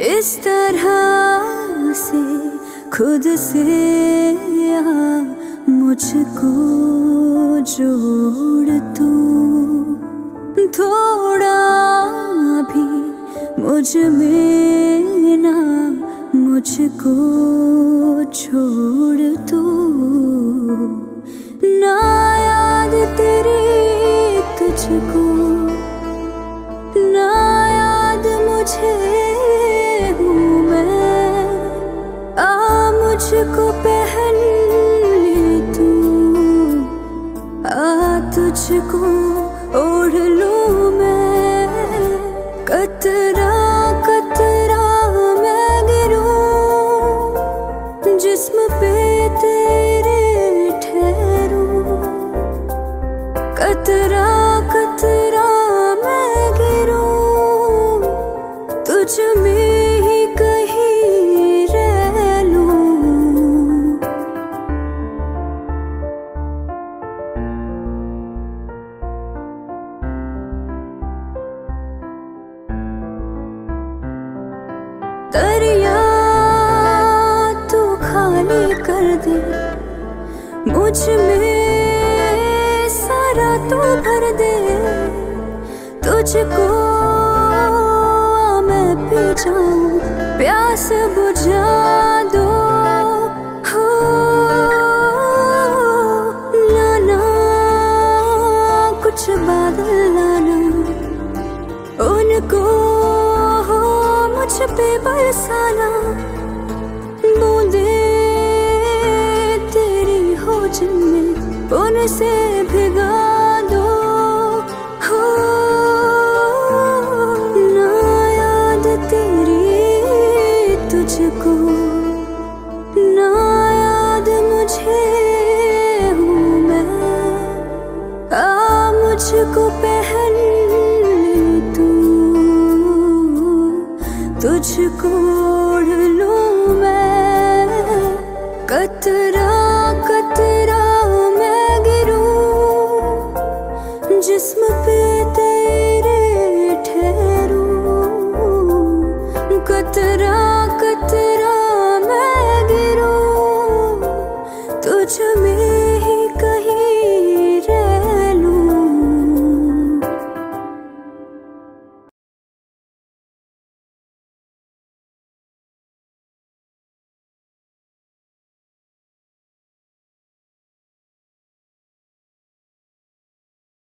इस तरह से खुद से मुझको जोड़ तू। थोड़ा भी मुझमें ना मुझको छोड़ तू। ना याद तेरी तुझको आ तुझको ओढ़ लूँ मैं। कतरा कतरा मैं गिरूं। जिस्म पे तेरे ठहरूं। कतरा कतरा मैं गिरूं। तुझ में कर दे। मुझमें सारा तू भर दे। तुझको मैं पी जाऊँ प्यास बुझा दो। लाना कुछ बादल लाना। उनको मुझ पे बरसाना। पुन से भिगा दो। हो, ना याद तेरी तुझको, ना याद मुझे हूँ मैं। आ, मुझको पहन तू, तुझको लो मैं। कतरा Christmas.